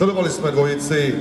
Sledovali jsme dvojici